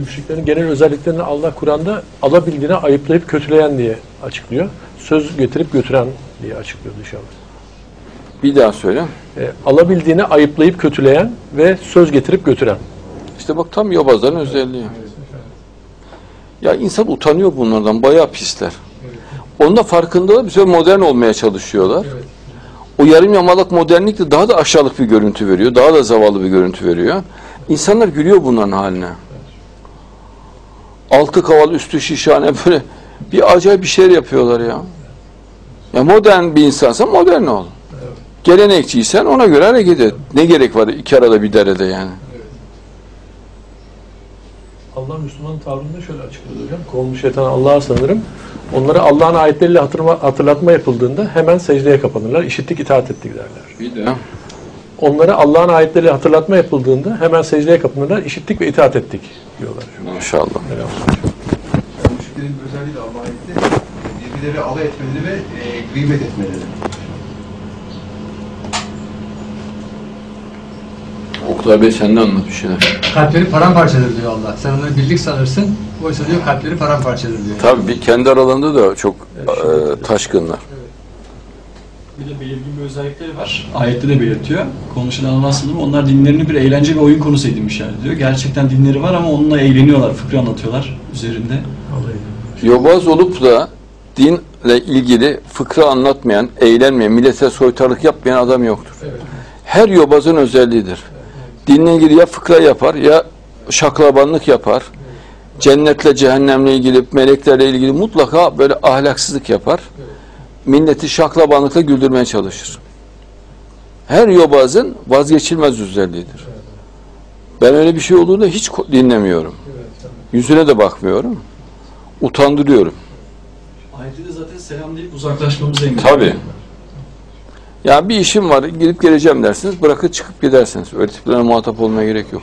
Müşriklerin genel özelliklerini Allah Kur'an'da alabildiğine ayıplayıp kötüleyen diye açıklıyor. Söz getirip götüren diye açıklıyor inşallah. Bir daha söyle. E, alabildiğine ayıplayıp kötüleyen ve söz getirip götüren. İşte bak tam yobazların özelliği. Ya insan utanıyor bunlardan. Bayağı pisler. Onda farkında bir sefer modern olmaya çalışıyorlar. O yarım yamalak modernlik de daha da aşağılık bir görüntü veriyor. Daha da zavallı bir görüntü veriyor. İnsanlar gülüyor bunların haline. Altı kaval üstü şişhane böyle bir acayip bir şeyler yapıyorlar ya. Ya modern bir insansan modern ol. Gelenekçiysen ona göre hareket et. Ne gerek var iki arada bir derede yani. Allah Müslümanın tavrında şöyle açıkladı hocam. Kovulmuş şeytan Allah'a sanırım. Onlara Allah'ın ayetleriyle hatırlatma yapıldığında hemen secdeye kapanırlar. İşittik, itaat ettik derler. Bir de Onlara Allah'ın ayetleriyle hatırlatma yapıldığında hemen secdeye kapanırlar. İşittik ve itaat ettik diyorlar. maşallah. Helal. Müşriklerin bir özelliği de Allah'a ayette birbirleri alay etmeleri ve e, gıybet etmeleri. Oktay Bey sen de anlat bir şeyler. Kalpleri paramparçadır diyor Allah. Sen onları birlik sanırsın. Oysa diyor kalpleri paramparçadır diyor. Tabii bir kendi aralarında da çok e, taşkınlar. Bir de belirgin bir özellikleri var. Ayette de belirtiyor. Konuşulan Allah sanırım onlar dinlerini bir eğlence ve oyun konusu edinmişler diyor. Gerçekten dinleri var ama onunla eğleniyorlar, fıkra anlatıyorlar üzerinde. Yobaz olup da dinle ilgili fıkra anlatmayan, eğlenmeyen, millete soytarlık yapmayan adam yoktur. Her yobazın özelliğidir. Dinle ilgili ya fıkra yapar ya şaklabanlık yapar. Cennetle cehennemle ilgili, meleklerle ilgili mutlaka böyle ahlaksızlık yapar. Milleti şaklabanlıkla güldürmeye çalışır. Her yobazın vazgeçilmez özelliğidir. Ben öyle bir şey olduğunda hiç dinlemiyorum. Yüzüne de bakmıyorum. Utandırıyorum. Ayette de zaten selam deyip uzaklaşmamızı emrediyor. Tabii. Ya bir işim var, gidip geleceğim dersiniz, bırakıp çıkıp gidersiniz. Öyle tiplere muhatap olmaya gerek yok.